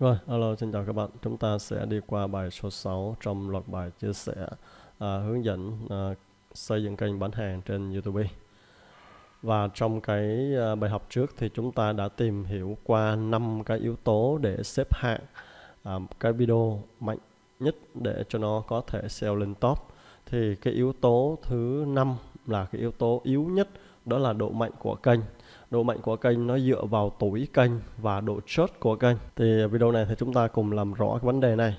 Rồi, alo, xin chào các bạn. Chúng ta sẽ đi qua bài số 6 trong loạt bài chia sẻ à, hướng dẫn à, xây dựng kênh bán hàng trên YouTube. Và trong cái à, bài học trước thì chúng ta đã tìm hiểu qua 5 cái yếu tố để xếp hạng à, cái video mạnh nhất để cho nó có thể sell lên top. Thì cái yếu tố thứ năm là cái yếu tố yếu nhất đó là độ mạnh của kênh độ mạnh của kênh nó dựa vào tuổi kênh và độ chốt của kênh. Thì video này thì chúng ta cùng làm rõ cái vấn đề này.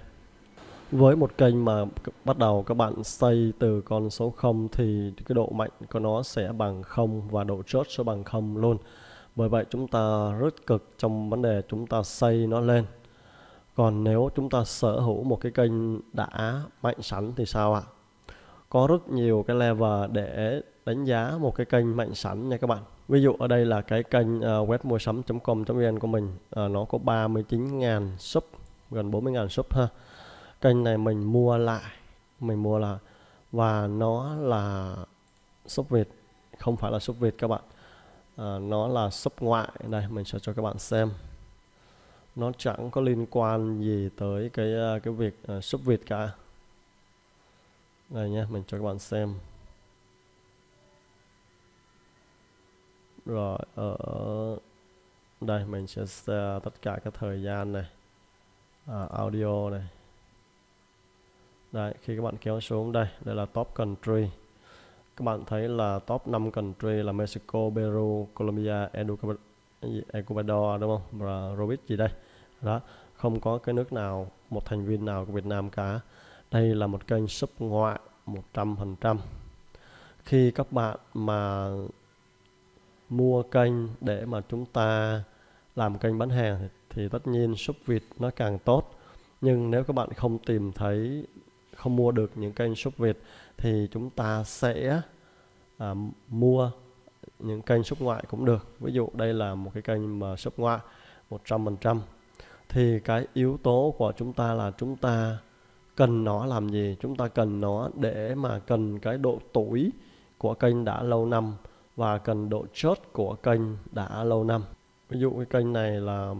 Với một kênh mà bắt đầu các bạn xây từ con số 0 thì cái độ mạnh của nó sẽ bằng 0 và độ chốt sẽ bằng 0 luôn. Bởi vậy chúng ta rất cực trong vấn đề chúng ta xây nó lên. Còn nếu chúng ta sở hữu một cái kênh đã mạnh sẵn thì sao ạ? Có rất nhiều cái level để đánh giá một cái kênh mạnh sẵn nha các bạn. Ví dụ ở đây là cái kênh ờ, uh, web mua sắm.com.vn của mình uh, nó có 39.000 sub gần 40.000 sub ha. Kênh này mình mua lại mình mua là và nó là sub Việt không phải là sub Việt các bạn. À, nó là sub ngoại đây mình sẽ cho các bạn xem. Nó chẳng có liên quan gì tới cái cái việc uh, sub Việt cả đây nhé mình cho các bạn xem. Rồi ở đây mình sẽ share tất cả các thời gian này. À, audio này. Đây khi các bạn kéo xuống đây đây là top country. Các bạn thấy là top 5 country là Mexico, Peru, Colombia, Ecuador đúng không? Và Robit gì đây? Đó không có cái nước nào một thành viên nào của Việt Nam cả đây là một kênh sub ngoại 100% khi các bạn mà mua kênh để mà chúng ta làm kênh bán hàng thì, thì tất nhiên sub Việt nó càng tốt. Nhưng nếu các bạn không tìm thấy không mua được những kênh sub Việt thì chúng ta sẽ à, mua những kênh shop ngoại cũng được. Ví dụ đây là một cái kênh mà shop ngoại 100% thì cái yếu tố của chúng ta là chúng ta cần nó làm gì? Chúng ta cần nó để mà cần cái độ tuổi của kênh đã lâu năm và cần độ chốt của kênh đã lâu năm. Ví dụ cái kênh này là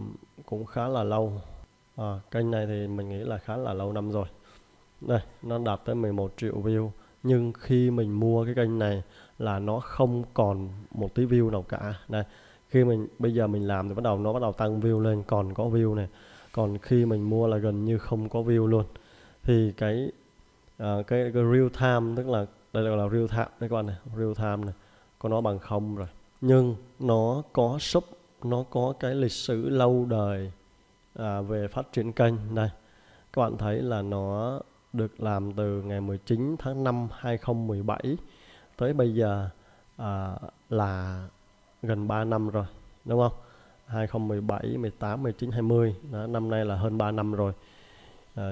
cũng khá là lâu. À, kênh này thì mình nghĩ là khá là lâu năm rồi. Đây nó đạt tới 11 triệu view. Nhưng khi mình mua cái kênh này là nó không còn một tí view nào cả. Đây khi mình bây giờ mình làm thì bắt đầu nó bắt đầu tăng view lên còn có view này. Còn khi mình mua là gần như không có view luôn thì cái uh, cái, cái real time tức là đây là, là real time đấy các bạn này real time này có nó bằng không rồi. Nhưng nó có sub nó có cái lịch sử lâu đời à, về phát triển kênh. Đây các bạn thấy là nó được làm từ ngày 19 tháng 5 2017 tới bây giờ à, là gần 3 năm rồi đúng không? 2017 18 19 20 đó, năm nay là hơn 3 năm rồi. À,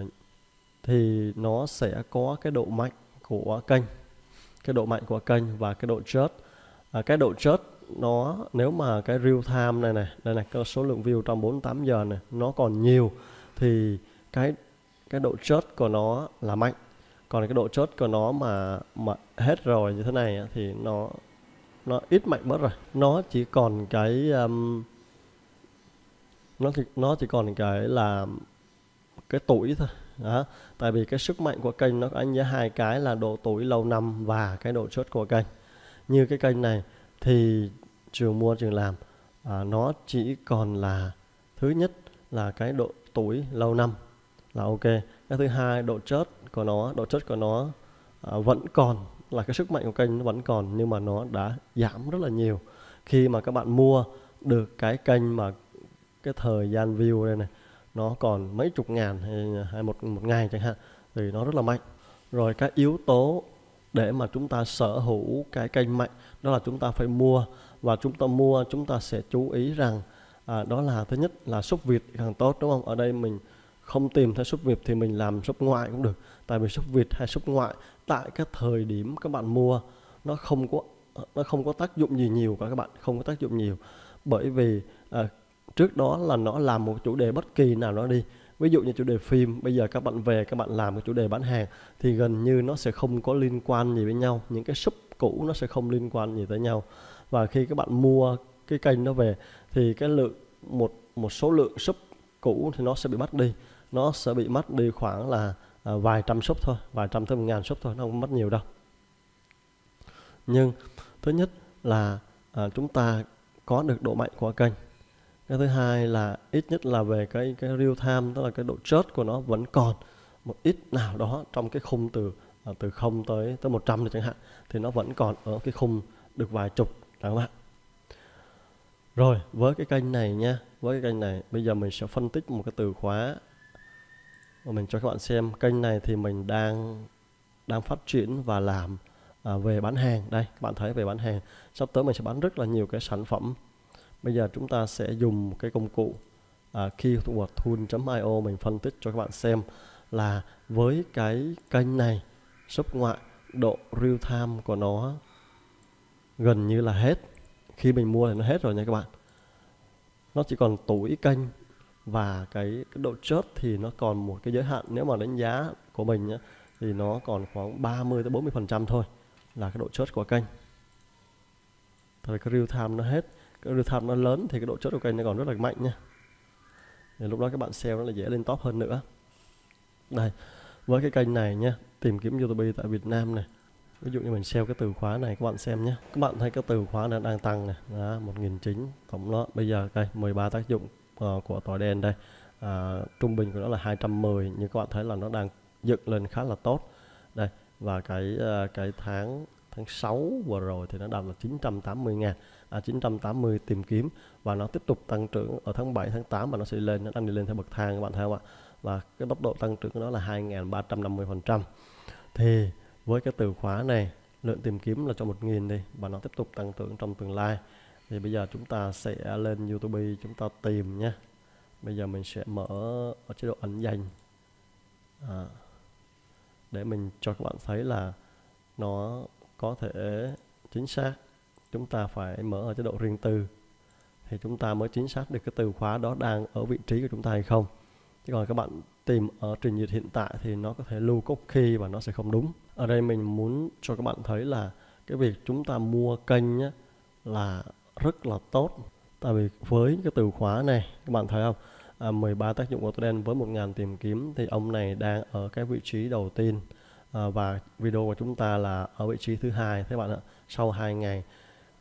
thì nó sẽ có cái độ mạnh của kênh cái độ mạnh của kênh và cái độ chớt. À, cái độ chớt nó nếu mà cái real time này này đây này cái số lượng view trong 48 giờ này nó còn nhiều thì cái cái độ chớt của nó là mạnh. Còn cái độ chớt của nó mà mà hết rồi như thế này thì nó nó ít mạnh mất rồi. Nó chỉ còn cái um, nó thì nó chỉ còn cái là cái tuổi thôi đó. tại vì cái sức mạnh của kênh nó có anh với hai cái là độ tuổi lâu năm và cái độ chốt của kênh như cái kênh này thì trường mua trường làm à, nó chỉ còn là thứ nhất là cái độ tuổi lâu năm là ok cái thứ hai độ chốt của nó độ chốt của nó à, vẫn còn là cái sức mạnh của kênh nó vẫn còn nhưng mà nó đã giảm rất là nhiều khi mà các bạn mua được cái kênh mà cái thời gian view đây này nó còn mấy chục ngàn hay, một một ngày chẳng hạn thì nó rất là mạnh. Rồi các yếu tố để mà chúng ta sở hữu cái kênh mạnh đó là chúng ta phải mua. Và chúng ta mua chúng ta sẽ chú ý rằng à, đó là thứ nhất là shop Việt càng tốt đúng không? Ở đây mình không tìm thấy shop Việt thì mình làm shop ngoại cũng được. Tại vì shop Việt hay shop ngoại tại cái thời điểm các bạn mua nó không có nó không có tác dụng gì nhiều cả các bạn không có tác dụng nhiều. Bởi vì à, trước đó là nó làm một chủ đề bất kỳ nào nó đi. Ví dụ như chủ đề phim bây giờ các bạn về các bạn làm cái chủ đề bán hàng thì gần như nó sẽ không có liên quan gì với nhau. Những cái sub cũ nó sẽ không liên quan gì tới nhau. Và khi các bạn mua cái kênh nó về thì cái lượng một một số lượng sub cũ thì nó sẽ bị mất đi. Nó sẽ bị mất đi khoảng là à, vài trăm shop thôi vài trăm tới một ngàn shop thôi nó không mất nhiều đâu. Nhưng thứ nhất là à, chúng ta có được độ mạnh của kênh cái thứ hai là ít nhất là về cái cái real time tức là cái độ chết của nó vẫn còn một ít nào đó trong cái khung từ à, từ 0 tới tới 100 này chẳng hạn thì nó vẫn còn ở cái khung được vài chục các bạn rồi với cái kênh này nha với cái kênh này bây giờ mình sẽ phân tích một cái từ khóa. Và mình cho các bạn xem kênh này thì mình đang đang phát triển và làm à, về bán hàng. Đây các bạn thấy về bán hàng. Sắp tới mình sẽ bán rất là nhiều cái sản phẩm bây giờ chúng ta sẽ dùng cái công cụ à, keyword tool.io mình phân tích cho các bạn xem là với cái kênh này shop ngoại độ real time của nó gần như là hết. Khi mình mua thì nó hết rồi nha các bạn. Nó chỉ còn tuổi kênh và cái, cái độ chớp thì nó còn một cái giới hạn. Nếu mà đánh giá của mình nhá, thì nó còn khoảng 30 tới 40 phần trăm thôi là cái độ chớp của kênh. Thời cái real time nó hết cái đường time nó lớn thì cái độ chốt của kênh nó còn rất là mạnh nha. Thì lúc đó các bạn sale nó là dễ lên top hơn nữa. Đây với cái kênh này nha tìm kiếm YouTube tại Việt Nam này. Ví dụ như mình sale cái từ khóa này các bạn xem nhé. Các bạn thấy cái từ khóa này đang tăng này. Đó, 1.900 tổng nó bây giờ đây 13 tác dụng uh, của tỏi đen đây. Uh, trung bình của nó là 210 nhưng các bạn thấy là nó đang dựng lên khá là tốt. Đây và cái uh, cái tháng tháng 6 vừa rồi thì nó đạt là 980 ngàn. À, 980 tìm kiếm và nó tiếp tục tăng trưởng ở tháng 7 tháng 8 và nó sẽ lên nó đang đi lên theo bậc thang các bạn thấy không ạ? Và cái tốc độ tăng trưởng của nó là 2.350 phần trăm. Thì với cái từ khóa này lượng tìm kiếm là cho 1.000 đi và nó tiếp tục tăng trưởng trong tương lai. Thì bây giờ chúng ta sẽ lên YouTube chúng ta tìm nhé. Bây giờ mình sẽ mở ở chế độ ẩn danh. À, để mình cho các bạn thấy là nó có thể chính xác. Chúng ta phải mở ở chế độ riêng tư. Thì chúng ta mới chính xác được cái từ khóa đó đang ở vị trí của chúng ta hay không. Chứ còn các bạn tìm ở trình duyệt hiện tại thì nó có thể lưu cookie và nó sẽ không đúng. Ở đây mình muốn cho các bạn thấy là cái việc chúng ta mua kênh nhé là rất là tốt. Tại vì với cái từ khóa này các bạn thấy không? À, 13 tác dụng của tôi đen với 1.000 tìm kiếm thì ông này đang ở cái vị trí đầu tiên à, và video của chúng ta là ở vị trí thứ hai các bạn ạ sau 2 ngày.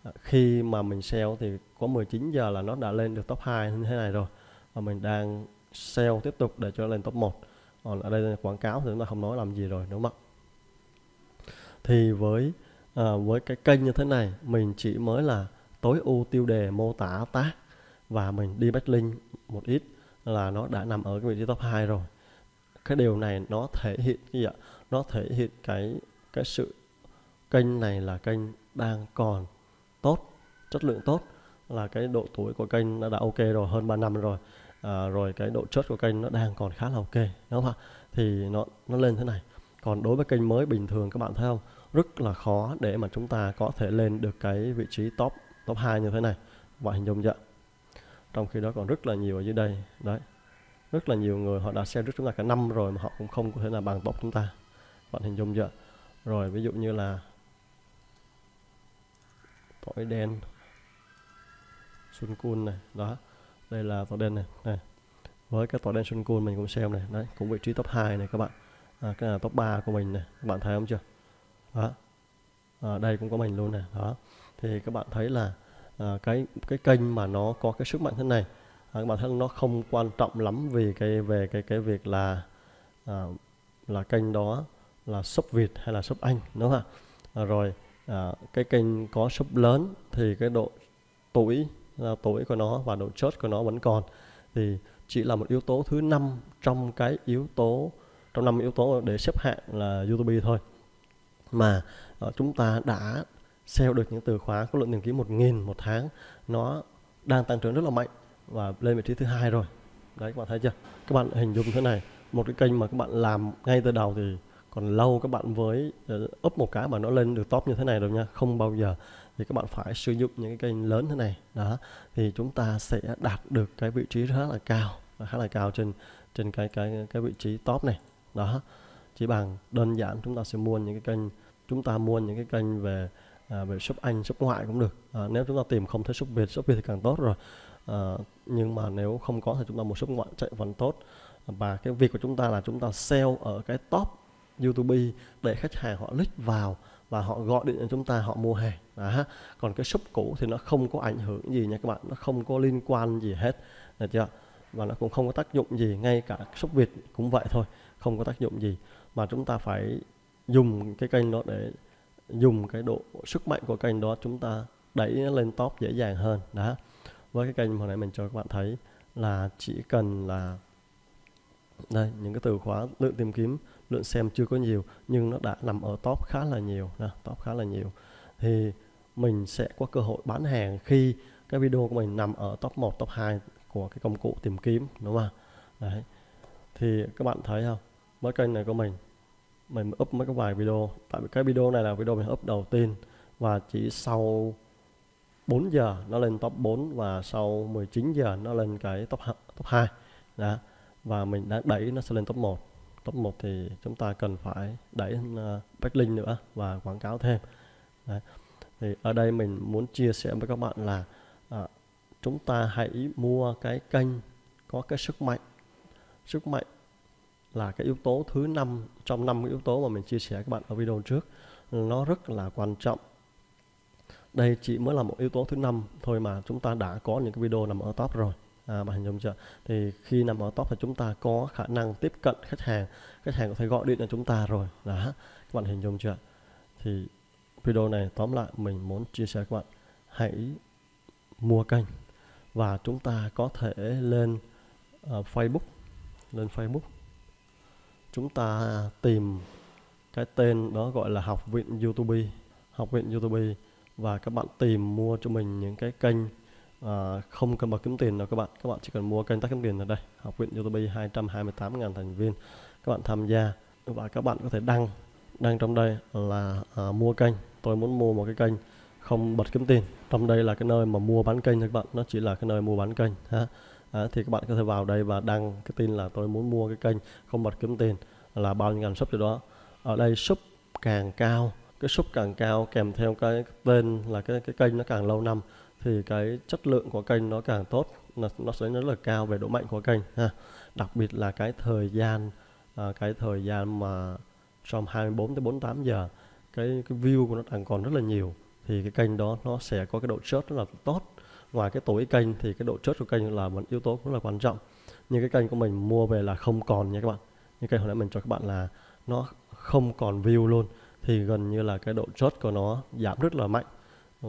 Ờ, khi mà mình sell thì có 19 giờ là nó đã lên được top 2 như thế này rồi và mình đang sell tiếp tục để cho lên top 1 còn ở đây là quảng cáo thì chúng ta không nói làm gì rồi đúng không thì với à, với cái kênh như thế này mình chỉ mới là tối ưu tiêu đề mô tả tác và mình đi backlink một ít là nó đã nằm ở cái vị trí top 2 rồi cái điều này nó thể hiện cái gì ạ? Nó thể hiện cái cái sự kênh này là kênh đang còn tốt chất lượng tốt là cái độ tuổi của kênh nó đã ok rồi hơn 3 năm rồi. À, rồi cái độ chất của kênh nó đang còn khá là ok đúng không ạ? Thì nó nó lên thế này. Còn đối với kênh mới bình thường các bạn thấy không? Rất là khó để mà chúng ta có thể lên được cái vị trí top top 2 như thế này. Bạn hình dung chưa trong khi đó còn rất là nhiều ở dưới đây. Đấy rất là nhiều người họ đã xem trước chúng ta cả năm rồi mà họ cũng không có thể là bằng top chúng ta. Bạn hình dung chưa? Rồi ví dụ như là tỏi đen sun cun này đó. Đây là tỏi đen này này. Với cái tỏi đen sun cun mình cũng xem này đấy cũng vị trí top 2 này các bạn. À, cái là top 3 của mình này các bạn thấy không chưa? Đó. À, đây cũng có mình luôn này đó. Thì các bạn thấy là à, cái cái kênh mà nó có cái sức mạnh thế này à, các bạn nó không quan trọng lắm vì cái về cái cái việc là à, là kênh đó là shop Việt hay là shop Anh đúng không ạ? À, rồi à, cái kênh có shop lớn thì cái độ tuổi là tuổi của nó và độ chốt của nó vẫn còn. Thì chỉ là một yếu tố thứ năm trong cái yếu tố trong năm yếu tố để xếp hạng là YouTube thôi. Mà à, chúng ta đã SEO được những từ khóa có lượng tìm kiếm 1.000 một tháng nó đang tăng trưởng rất là mạnh và lên vị trí thứ hai rồi. Đấy các bạn thấy chưa? Các bạn hình dung thế này. Một cái kênh mà các bạn làm ngay từ đầu thì còn lâu các bạn với ờ, úp một cái mà nó lên được top như thế này rồi nha. Không bao giờ. Thì các bạn phải sử dụng những cái kênh lớn thế này. Đó. Thì chúng ta sẽ đạt được cái vị trí rất là cao khá là cao trên trên cái cái cái vị trí top này. Đó. Chỉ bằng đơn giản chúng ta sẽ mua những cái kênh chúng ta mua những cái kênh về à, về shop anh shop ngoại cũng được. À, nếu chúng ta tìm không thấy shop việt shop việt thì càng tốt rồi uh, nhưng mà nếu không có thì chúng ta một số ngoạn chạy vẫn tốt. Và cái việc của chúng ta là chúng ta sell ở cái top YouTube để khách hàng họ click vào và họ gọi điện cho chúng ta họ mua hàng. Đó. còn cái shop cũ thì nó không có ảnh hưởng gì nha các bạn. Nó không có liên quan gì hết. Được chưa? Và nó cũng không có tác dụng gì ngay cả shop Việt cũng vậy thôi. Không có tác dụng gì. Mà chúng ta phải dùng cái kênh đó để dùng cái độ sức mạnh của kênh đó chúng ta đẩy nó lên top dễ dàng hơn. Đó với cái kênh hồi nãy mình cho các bạn thấy là chỉ cần là đây những cái từ khóa lượng tìm kiếm lượng xem chưa có nhiều nhưng nó đã nằm ở top khá là nhiều nè top khá là nhiều. Thì mình sẽ có cơ hội bán hàng khi cái video của mình nằm ở top 1, top 2 của cái công cụ tìm kiếm đúng không đấy. Thì các bạn thấy không? Với kênh này của mình mình up mấy cái vài video. Tại vì cái video này là video mình up đầu tiên và chỉ sau 4 giờ nó lên top 4 và sau 19 giờ nó lên cái top top 2 đó và mình đã đẩy nó sẽ lên top 1 top 1 thì chúng ta cần phải đẩy uh, backlink nữa và quảng cáo thêm. Đấy. thì ở đây mình muốn chia sẻ với các bạn là à, chúng ta hãy mua cái kênh có cái sức mạnh. Sức mạnh là cái yếu tố thứ năm trong năm yếu tố mà mình chia sẻ các bạn ở video trước. Nó rất là quan trọng đây chỉ mới là một yếu tố thứ năm thôi mà chúng ta đã có những cái video nằm ở top rồi. À, bạn hình dung chưa? Thì khi nằm ở top thì chúng ta có khả năng tiếp cận khách hàng. Khách hàng có thể gọi điện cho chúng ta rồi. Đó các bạn hình dung chưa? Thì video này tóm lại mình muốn chia sẻ các bạn hãy mua kênh và chúng ta có thể lên uh, Facebook. Lên Facebook. Chúng ta tìm cái tên đó gọi là học viện YouTube. Học viện YouTube và các bạn tìm mua cho mình những cái kênh à, không cần bật kiếm tiền đâu các bạn. Các bạn chỉ cần mua kênh tắt kiếm tiền ở đây. Học viện YouTube 228.000 thành viên. Các bạn tham gia. Và các bạn có thể đăng đăng trong đây là à, mua kênh. Tôi muốn mua một cái kênh không bật kiếm tiền. Trong đây là cái nơi mà mua bán kênh các bạn. Nó chỉ là cái nơi mua bán kênh ha. À, thì các bạn có thể vào đây và đăng cái tin là tôi muốn mua cái kênh không bật kiếm tiền là bao nhiêu ngàn sub cho đó. Ở đây sub càng cao cái sub càng cao kèm theo cái tên là cái cái kênh nó càng lâu năm thì cái chất lượng của kênh nó càng tốt nó, nó sẽ rất là cao về độ mạnh của kênh ha. Đặc biệt là cái thời gian à, cái thời gian mà trong 24 tới 48 giờ cái cái view của nó đang còn rất là nhiều thì cái kênh đó nó sẽ có cái độ chớt rất là tốt. Ngoài cái tuổi kênh thì cái độ chớt của kênh là một yếu tố rất là quan trọng. Nhưng cái kênh của mình mua về là không còn nha các bạn. Như kênh hồi nãy mình cho các bạn là nó không còn view luôn thì gần như là cái độ chốt của nó giảm rất là mạnh. Ừ,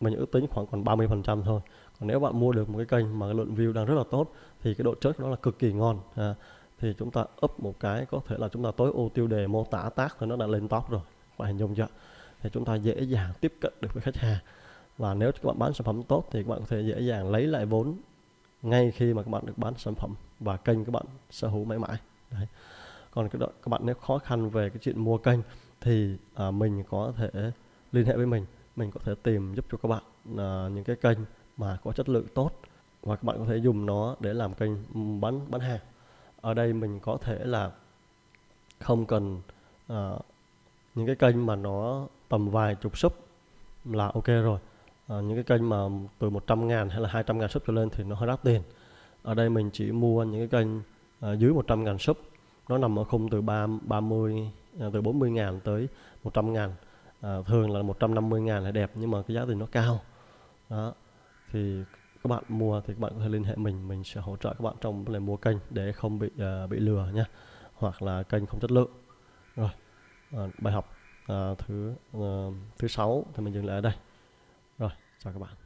mình ước tính khoảng còn 30 phần trăm thôi. Còn nếu bạn mua được một cái kênh mà cái lượng view đang rất là tốt thì cái độ chốt của nó là cực kỳ ngon. À, thì chúng ta up một cái có thể là chúng ta tối ưu tiêu đề mô tả tác thì nó đã lên top rồi bạn hình dung chưa? Thì chúng ta dễ dàng tiếp cận được với khách hàng. Và nếu các bạn bán sản phẩm tốt thì các bạn có thể dễ dàng lấy lại vốn ngay khi mà các bạn được bán sản phẩm và kênh các bạn sở hữu mãi mãi. Đấy. còn cái đó, các bạn nếu khó khăn về cái chuyện mua kênh thì à, mình có thể liên hệ với mình. Mình có thể tìm giúp cho các bạn à, những cái kênh mà có chất lượng tốt và các bạn có thể dùng nó để làm kênh bán bán hàng. Ở đây mình có thể là không cần à, những cái kênh mà nó tầm vài chục sub là ok rồi. À, những cái kênh mà từ 100 ngàn hay là 200 ngàn sub trở lên thì nó hơi đắt tiền. Ở đây mình chỉ mua những cái kênh à, dưới 100 ngàn sub nó nằm ở khung từ 3, 30 à, từ 40 ngàn tới 100 ngàn. À, thường là 150 ngàn là đẹp nhưng mà cái giá thì nó cao. Đó thì các bạn mua thì các bạn có thể liên hệ mình mình sẽ hỗ trợ các bạn trong vấn đề mua kênh để không bị uh, bị lừa nha hoặc là kênh không chất lượng. Rồi à, bài học à, thứ uh, thứ sáu thì mình dừng lại ở đây. Rồi chào các bạn.